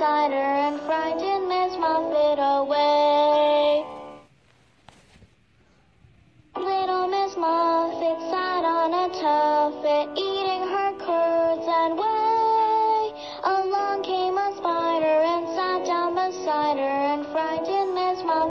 cider and frightened Miss Muffet away. Little Miss Muffet sat on a tuffet, eating her curds and whey. Along came a spider and sat down beside her and frightened